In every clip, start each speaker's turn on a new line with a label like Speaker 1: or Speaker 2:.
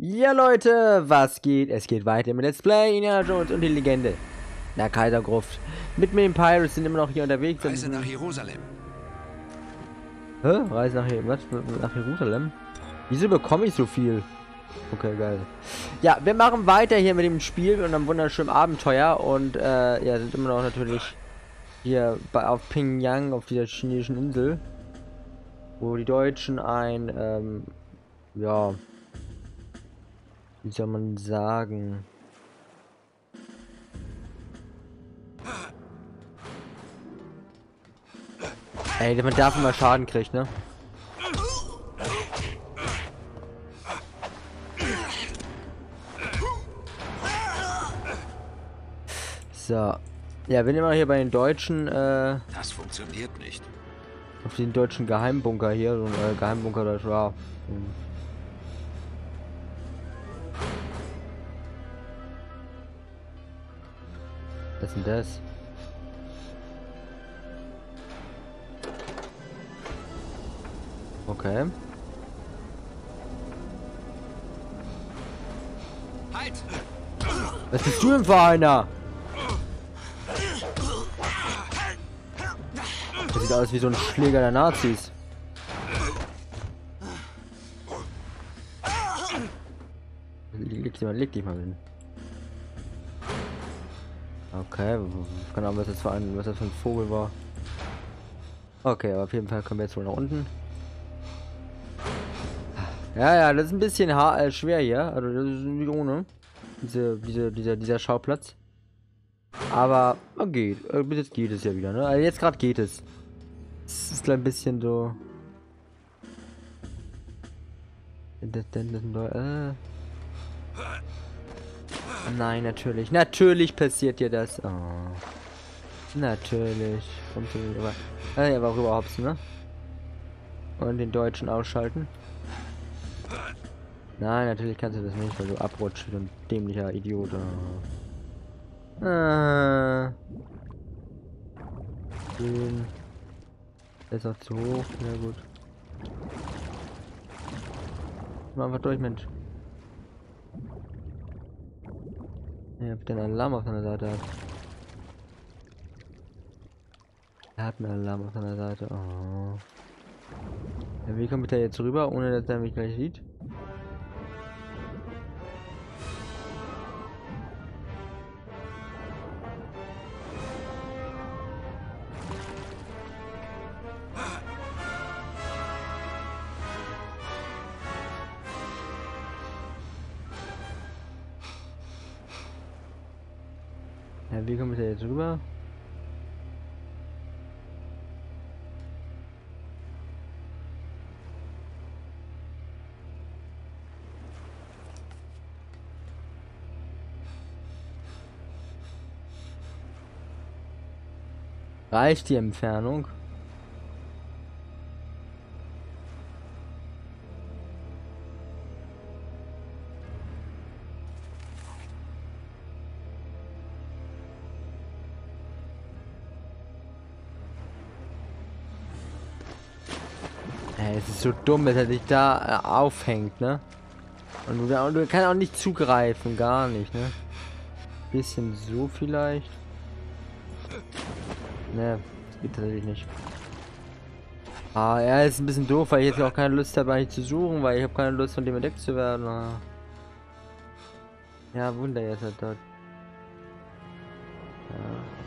Speaker 1: Ja Leute, was geht? Es geht weiter mit Let's Play Indiana Jones und die Legende. Der Kaisergruft. Mit mir den Pirates sind immer noch hier unterwegs.
Speaker 2: Reise nach Jerusalem.
Speaker 1: Hä? Reise nach, was? nach Jerusalem? Wieso bekomme ich so viel? Okay, geil. Ja, wir machen weiter hier mit dem Spiel und einem wunderschönen Abenteuer und äh, ja, sind immer noch natürlich hier bei, auf Pingyang, auf dieser chinesischen Insel, wo die Deutschen ein, ähm, ja, wie soll man sagen? Ey, man darf immer Schaden kriegt, ne? So. Ja, nehmen mal hier bei den Deutschen, äh...
Speaker 2: Das funktioniert nicht.
Speaker 1: Auf den deutschen Geheimbunker hier, so ein äh, Geheimbunker, das war... Hm. Was ist denn das? Okay.
Speaker 2: Halt!
Speaker 1: Was bist du denn für einer? Das sieht aus wie so ein Schläger der Nazis. Leg dich mal, leg dich mal hin. Okay, keine Ahnung, was das für ein, was das für ein Vogel war. Okay, aber auf jeden Fall kommen wir jetzt wohl nach unten. Ja, ja, das ist ein bisschen äh, schwer hier. Also das ist nicht ohne. Diese, diese, dieser, dieser Schauplatz. Aber man geht. Äh, bis jetzt geht es ja wieder, ne? Also jetzt gerade geht es. Es ist ein bisschen so. Das, das, das, äh. Nein, natürlich. Natürlich passiert dir das. Oh. Natürlich. Kommt du wieder. Ah, ja, war überhaupt, ne? Und den Deutschen ausschalten. Nein, natürlich kannst du das nicht, weil du abrutscht und dämlicher Idiot. Oh. Ah. Der ist auch zu hoch. Ja gut. Mal einfach durch, Mensch. Ja, ob der einen Alarm auf seiner Seite hat. Er hat einen Alarm auf seiner Seite. Oh. Ja, wie kommt der jetzt rüber, ohne dass er mich gleich sieht? Reicht die Entfernung? Ist so dumm, dass er sich da äh, aufhängt, ne? Und du, du kannst auch nicht zugreifen, gar nicht, ne? Bisschen so vielleicht. Ne, das geht tatsächlich nicht. Ah, er ist ein bisschen doof, weil ich jetzt auch keine Lust habe, eigentlich zu suchen, weil ich habe keine Lust, von dem entdeckt zu werden. Ah. Ja, Wunder jetzt halt dort. Ja.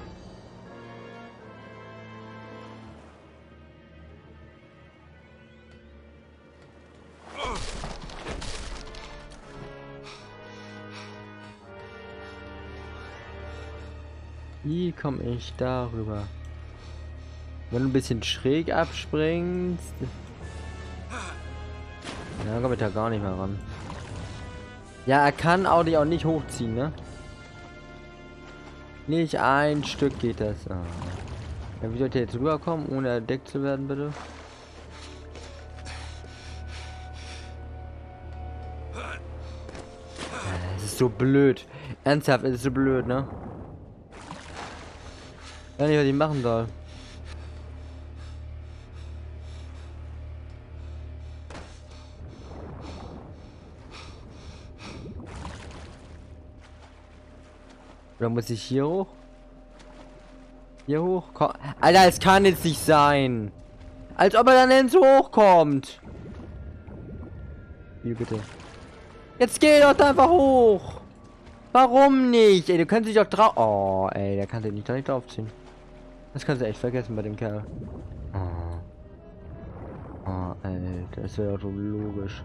Speaker 1: Wie komme ich darüber? Wenn du ein bisschen schräg abspringst. Ja, komme ich da gar nicht mehr ran. Ja, er kann Audi auch nicht hochziehen, ne? Nicht ein Stück geht das. Ah. Ja, wie sollte er jetzt rüberkommen, ohne entdeckt zu werden, bitte? Ja, das ist so blöd. Ernsthaft, es ist so blöd, ne? Ja, nicht, was ich machen soll. Oder muss ich hier hoch? Hier hoch? Komm. Alter, es kann jetzt nicht sein. Als ob er dann ins hochkommt. Wie bitte? Jetzt geh doch da einfach hoch. Warum nicht? Ey, du kannst dich doch drauf... Oh, ey, der kann sich nicht, nicht draufziehen. Das kannst du echt vergessen bei dem Kerl. Oh, oh ey, das wäre doch so logisch.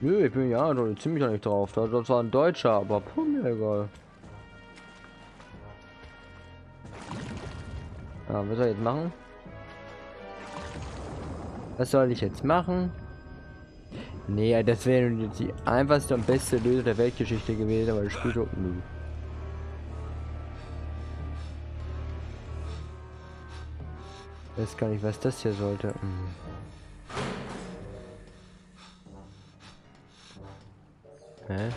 Speaker 1: Nö, ich bin ja noch ziemlich nicht drauf. Das, war ein Deutscher, aber puh, mir egal. Ja, was soll ich jetzt machen? Was soll ich jetzt machen? Nee, das wäre die einfachste und beste Lösung der Weltgeschichte gewesen, aber das Spiel so weiß gar nicht, was das hier sollte. Hm. Hä?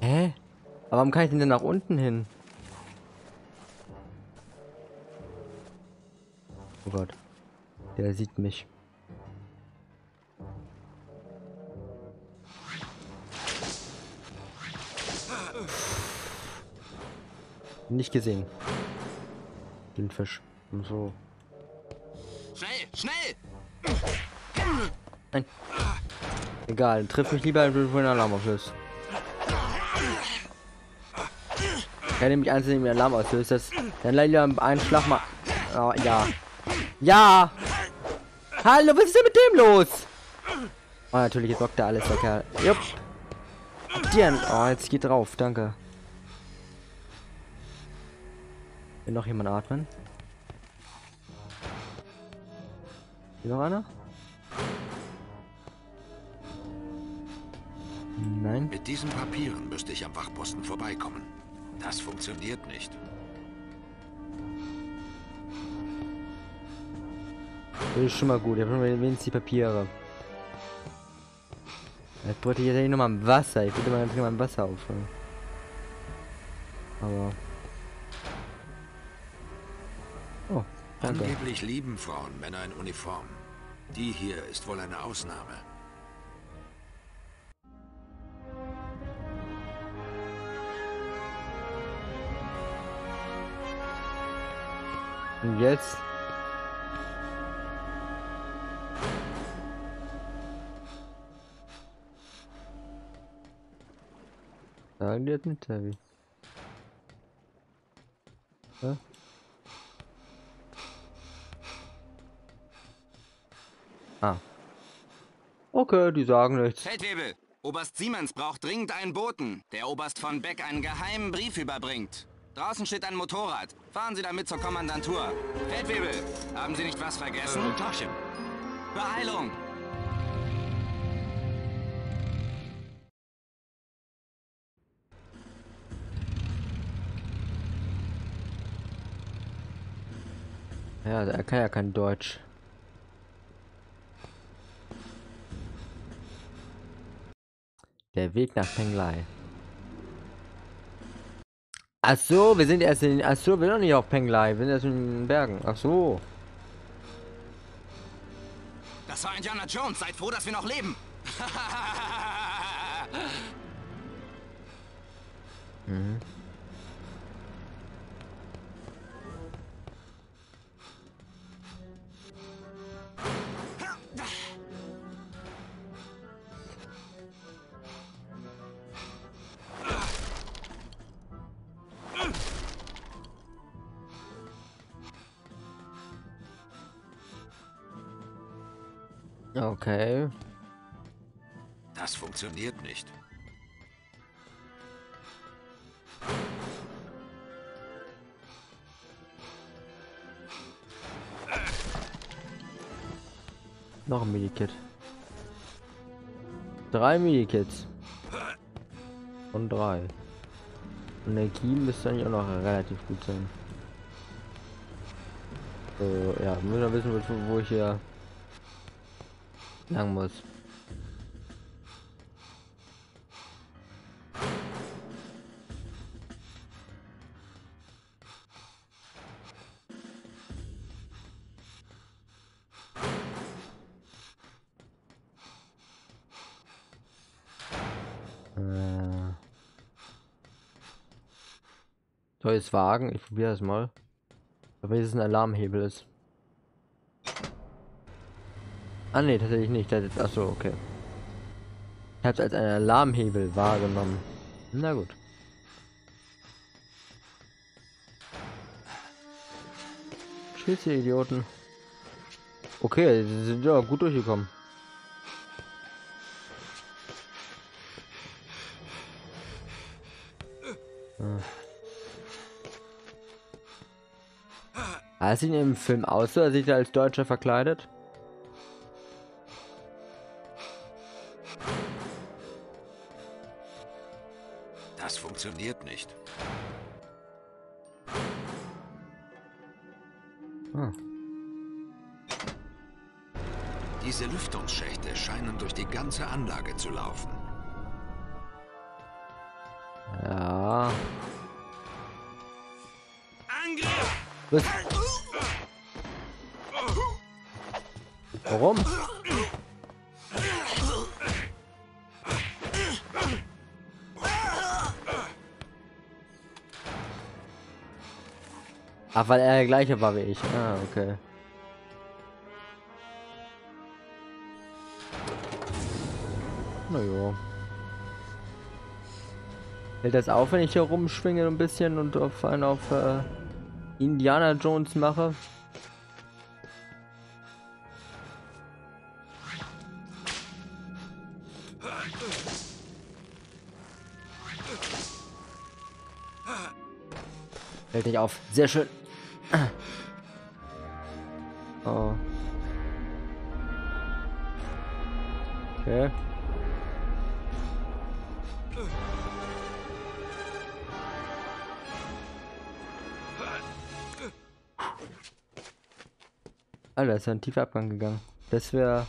Speaker 1: Hä? Aber warum kann ich denn nach unten hin? Oh Gott. Der sieht mich. Nicht gesehen. Den Fisch. Und so.
Speaker 2: Schnell!
Speaker 1: Nein. Egal, triff mich lieber, wenn du einen Alarm auslöst. Wenn nämlich einzeln den Alarm auslöst, das, dann leider einen Schlag mal. Oh, ja. Ja! Hallo, was ist denn mit dem los? Oh, natürlich, jetzt bockt er alles, der Kerl. Jupp. Dir. Oh, jetzt geht drauf, danke. Will noch jemand atmen? Hier noch einer? Nein.
Speaker 2: Mit diesen Papieren müsste ich am Wachposten vorbeikommen. Das funktioniert nicht.
Speaker 1: Das ist schon mal gut. Ich habe wenigstens die Papiere. Jetzt bräuchte ich jetzt noch mal Wasser. Ich würde mal ganz gerne mal Wasser auffüllen. Aber. Oh.
Speaker 2: Angeblich lieben Frauen Männer in Uniform. Die hier ist wohl eine Ausnahme.
Speaker 1: Und jetzt? Sagen die jetzt nicht, Tavi? Ja? Ah. Okay, die sagen nichts.
Speaker 3: Feldwebel, Oberst Siemens braucht dringend einen Boten, der Oberst von Beck einen geheimen Brief überbringt. Draußen steht ein Motorrad. Fahren Sie damit zur Kommandantur. Feldwebel, haben Sie nicht was vergessen?
Speaker 2: Äh, Tachchen.
Speaker 3: Beeilung!
Speaker 1: Ja, er kann ja kein Deutsch. Der Weg nach Penglai. Ach so, wir sind erst in. Ach so, wir sind noch nicht auf Penglai, wir sind erst in den Bergen. Ach so.
Speaker 3: Das war Indiana Jones. Seid froh, dass wir noch leben.
Speaker 1: Okay.
Speaker 2: Das funktioniert nicht.
Speaker 1: Noch ein Medikit. Drei Medikits. Und drei. Und der Key müsste eigentlich auch noch relativ gut sein. So, ja, muss noch wissen, wo ich hier lang muss. Äh. Neues Wagen, ich probiere das mal. Aber es ein Alarmhebel ist. Ah ne, tatsächlich nicht. Achso, okay. Ich habe es als einen Alarmhebel wahrgenommen. Na gut. Tschüss, ihr Idioten. Okay, sie sind ja gut durchgekommen. Hm. Ah, sieht im Film aus, so, er sich als Deutscher verkleidet.
Speaker 2: Funktioniert nicht. Hm. Diese Lüftungsschächte scheinen durch die ganze Anlage zu laufen.
Speaker 1: Ja. Was? Warum? Ach, weil er der gleiche war wie ich. Ah, okay. Na jo. Hält das auf, wenn ich hier rumschwinge ein bisschen und auf einen auf äh, Indiana Jones mache? Hält nicht auf. Sehr schön. Oh. Okay. Alter, ist ja ein tiefer Abgang gegangen. Das wäre...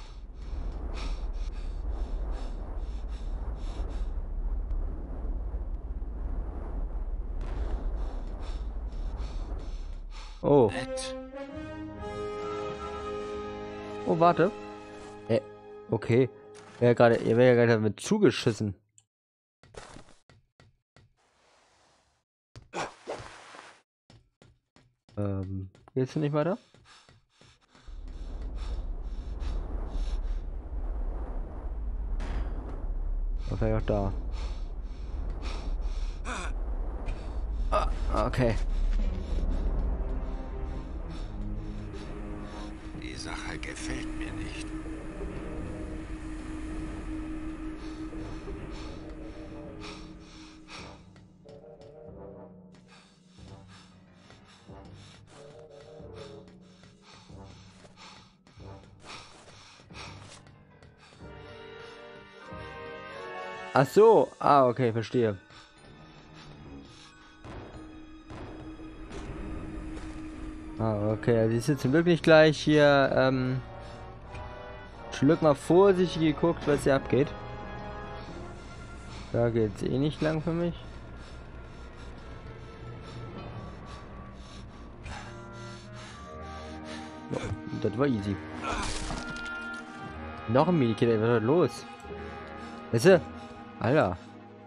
Speaker 1: warte. Äh, okay. Er gerade, er wäre ja gerade damit zugeschissen. Ähm, willst du nicht weiter? Ja auch da. Ah, okay.
Speaker 2: Gefällt mir nicht.
Speaker 1: Ach so. Ah, okay, verstehe. Ah, okay. Also ist jetzt wirklich gleich hier, ähm... Schluck mal vorsichtig geguckt, was hier abgeht. Da geht's eh nicht lang für mich. Oh, das war easy. Noch ein Medikit, was ist los? Weißt du? Alter.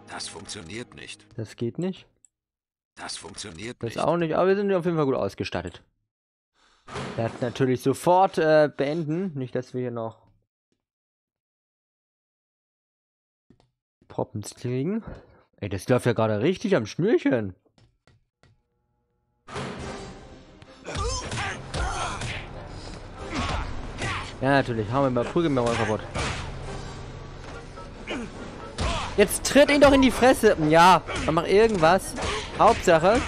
Speaker 2: Das funktioniert nicht.
Speaker 1: Das geht nicht.
Speaker 2: Das funktioniert
Speaker 1: das
Speaker 2: nicht.
Speaker 1: Das auch nicht, aber wir sind auf jeden Fall gut ausgestattet. Hat natürlich sofort äh, beenden. Nicht, dass wir hier noch Poppens kriegen. Ey, das läuft ja gerade richtig am Schnürchen. Ja, natürlich. Haben wir mal prügeln wir mal kaputt. Jetzt tritt ihn doch in die Fresse. Ja, dann mach irgendwas. Hauptsache.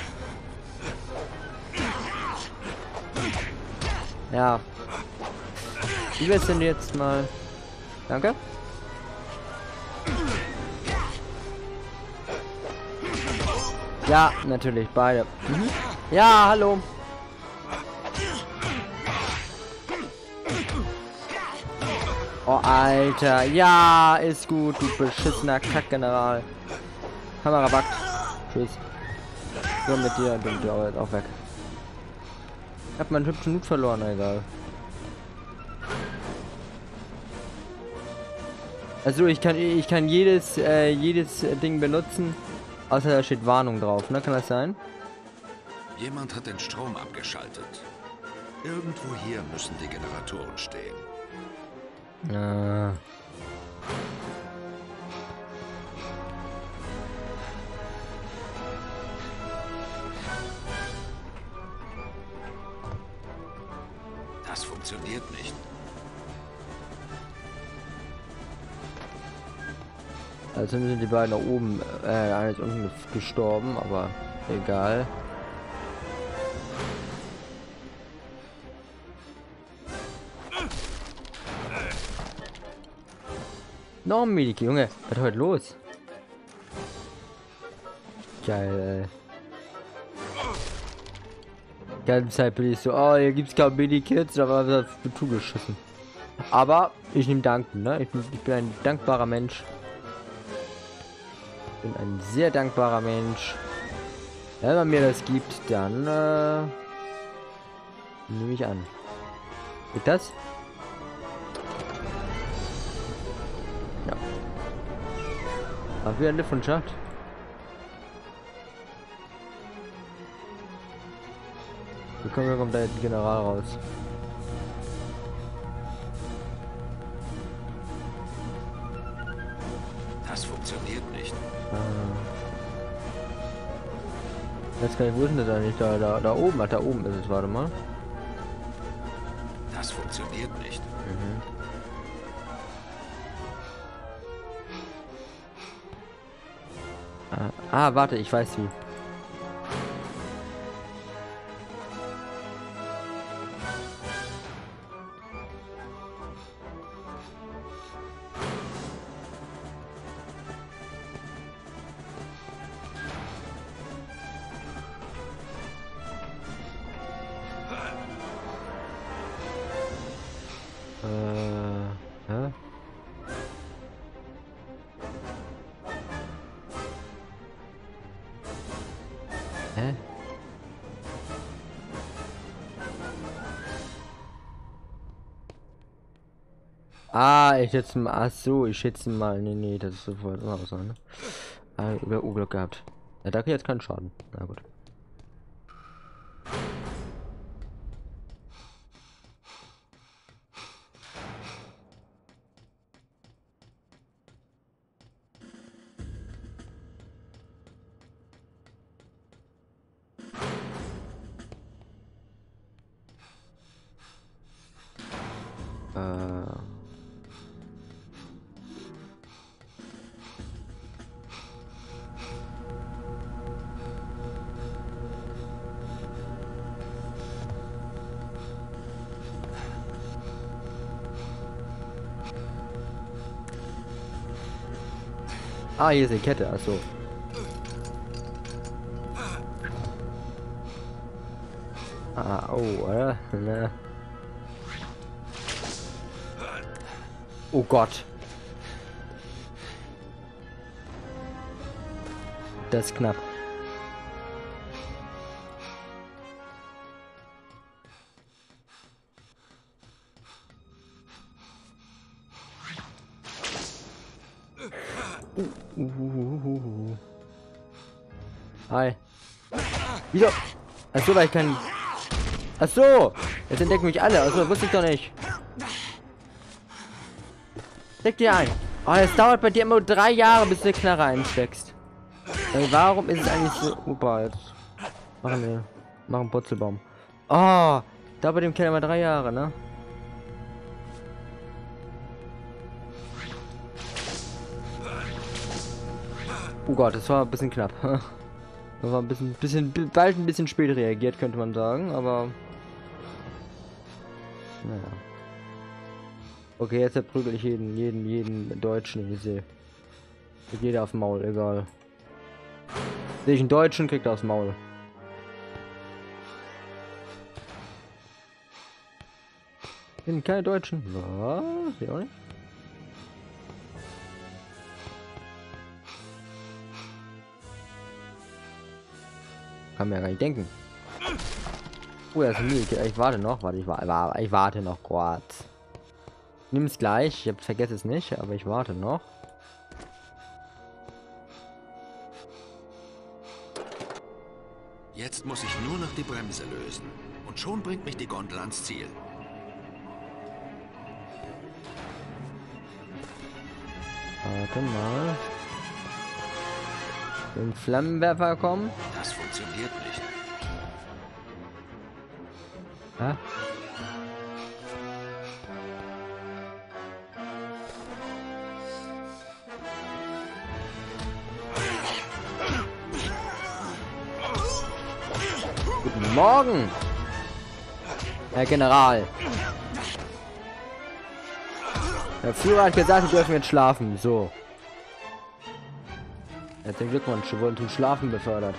Speaker 1: Ja. Wie wär's denn jetzt mal? Danke. Ja, natürlich, beide. Mhm. Ja, hallo. Oh, Alter. Ja, ist gut, du beschissener Kackgeneral. Kamera backt. Tschüss. So mit dir, bin du auch weg. Ich hab meinen hübschen Mut verloren, egal. Also ich kann ich kann jedes äh, jedes Ding benutzen, außer da steht Warnung drauf, ne? Kann das sein?
Speaker 2: Jemand hat den Strom abgeschaltet. Irgendwo hier müssen die Generatoren stehen.
Speaker 1: Ah.
Speaker 2: Das funktioniert nicht.
Speaker 1: Also sind die beiden da oben, äh, einer ist unten gestorben, aber egal. Noch ein Mediki, Junge. Was ist heute los? Geil, ey. Ganze Zeit bin ich so, oh, hier gibt's kein Medikits, aber was wird zugeschissen. Aber ich nehme Danken, ne? Ich bin, ich bin ein dankbarer Mensch. Ich bin ein sehr dankbarer Mensch. Wenn man mir das gibt, dann äh, nehme ich an. Geht das? Ja. Ach, wieder ein Lift von Schacht. Kommen wir kommt da ein General raus?
Speaker 2: Das funktioniert nicht.
Speaker 1: Ah. Jetzt kann ich, wo ist denn das eigentlich? Da, da, da oben, ach, da oben ist es, warte mal.
Speaker 2: Das funktioniert nicht.
Speaker 1: Mhm. Ah, ah, warte, ich weiß wie. Hä? Ah, ich schätze mal, ach so, ich schätze mal, nee, nee, das ist sofort raus, ne? Ah, über Urglück gehabt. Ja, da jetzt keinen Schaden. Na gut. Ah, hier ist die Kette, achso. Ah, oh, oder? Ne. Oh Gott. Das ist knapp. Hi. Wieso? Achso, weil ich kein... Achso! Jetzt entdecken mich alle. Achso, wusste ich doch nicht. Steck dir ein. Oh, es dauert bei dir immer drei Jahre, bis du die Knarre einsteckst. Ey, warum ist es eigentlich so... Opa, jetzt machen wir... Machen Putzelbaum. Oh, da bei dem Keller immer drei Jahre, ne? Oh Gott, das war ein bisschen knapp. Das war ein bisschen, bisschen, bald ein bisschen spät reagiert, könnte man sagen, aber... Naja. Okay, jetzt verprügel ich jeden, jeden, jeden Deutschen, den ich sehe. Kriegt jeder aufs Maul, egal. Sehe ich einen Deutschen, kriegt er aufs Maul. Sind keine Deutschen. Was? Ja, auch nicht. Kann mir gar nicht denken. Oh, das ist müde. Ich warte noch. Warte, ich, wa ich warte noch kurz. Nimm es gleich. Ich vergesse es nicht, aber ich warte noch.
Speaker 2: Jetzt muss ich nur noch die Bremse lösen. Und schon bringt mich die Gondel ans Ziel.
Speaker 1: Warte mal. Ein Flammenwerfer kommen.
Speaker 2: Funktioniert nicht.
Speaker 1: Hä? Guten Morgen, Herr General. Der Führer hat gesagt, wir dürfen jetzt schlafen. So. Herzlichen Glückwunsch, wir wurden zum Schlafen befördert.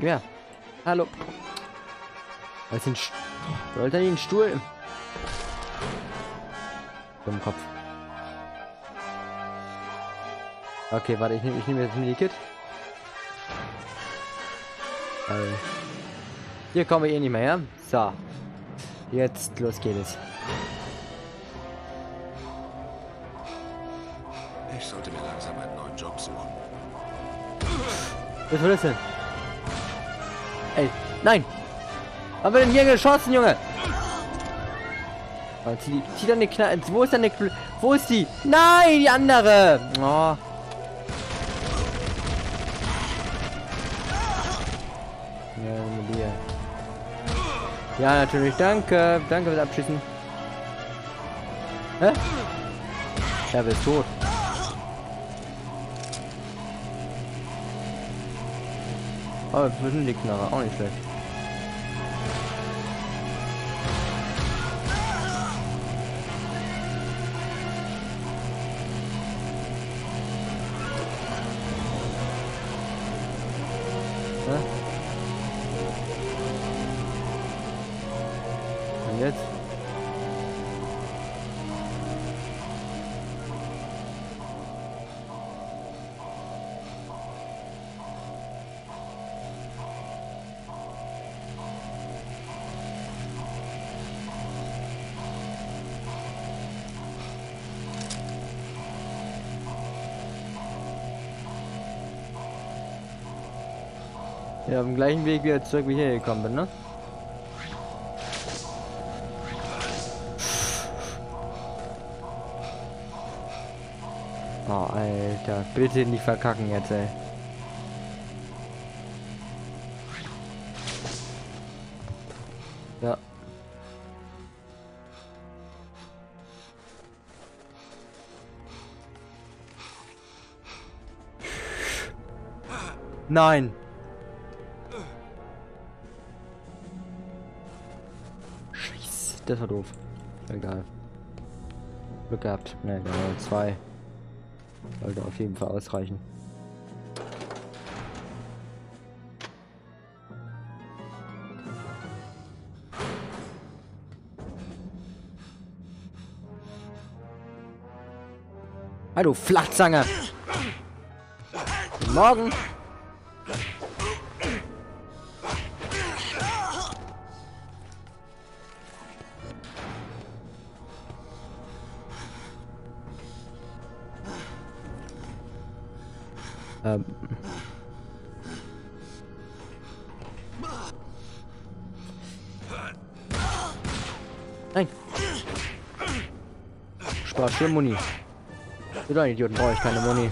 Speaker 1: Ja. Hallo. Was Wollte er den Stuhl im Kopf. Okay, warte, ich nehme ich nehm jetzt Medikit. Weil hier kommen wir eh nicht mehr her. So. Jetzt los geht es.
Speaker 2: Ich sollte mir langsam einen neuen Job suchen.
Speaker 1: Was war das denn? Ey, nein! Haben wir denn hier geschossen, Junge? Oh, zieh, zieh deine Knall. Wo ist deine Knall? Wo ist die? Nein, die andere! Oh. Ja, natürlich. Danke. Danke fürs Abschießen. Hä? Er ist tot. Oh, sind die Knarre. Auch nicht schlecht. Ja, auf dem gleichen Weg wieder zurück, wie ich hergekommen bin, ne? Oh, Alter. Bitte nicht verkacken jetzt, ey. Ja. Nein. Das war doof. Egal. Glück gehabt. Ne, genau, zwei. Sollte auf jeden Fall ausreichen. Hallo, Flachzange! Guten Morgen! Ähm. Nein. Spar schön Muni. Du ein Idioten, brauche ich keine Muni.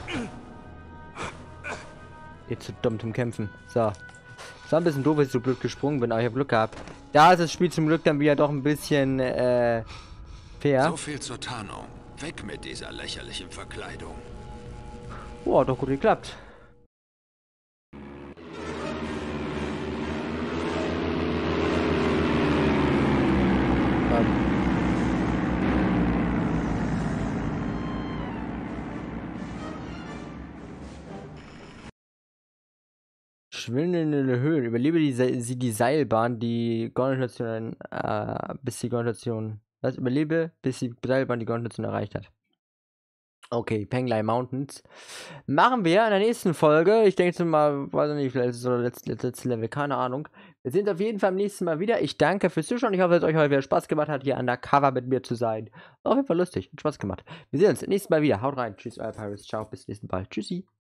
Speaker 1: Ihr zu dumm zum Kämpfen. So. Es war ein bisschen doof, dass ich so blöd gesprungen bin, aber ich habe Glück gehabt. Da ist das Spiel zum Glück dann wieder doch ein bisschen äh, fair.
Speaker 2: So viel zur Tarnung. Weg mit dieser lächerlichen Verkleidung.
Speaker 1: Oh, hat doch gut geklappt. Ähm. Schwindelnde Höhen. Überlebe die, sie die Seilbahn, die Gondelstation, äh, bis die Gondelstation. Was? Überlebe, bis die Seilbahn die Gondelstation erreicht hat. Okay, Penglai Mountains. Machen wir in der nächsten Folge. Ich denke mal, weiß nicht, vielleicht ist es das letzte, Level, keine Ahnung. Wir sehen uns auf jeden Fall beim nächsten Mal wieder. Ich danke fürs Zuschauen. Ich hoffe, dass es euch heute wieder Spaß gemacht hat, hier undercover mit mir zu sein. War auf jeden Fall lustig. Hat Spaß gemacht. Wir sehen uns nächstes Mal wieder. Haut rein. Tschüss, euer Paris. Ciao, bis nächsten Mal. Tschüssi.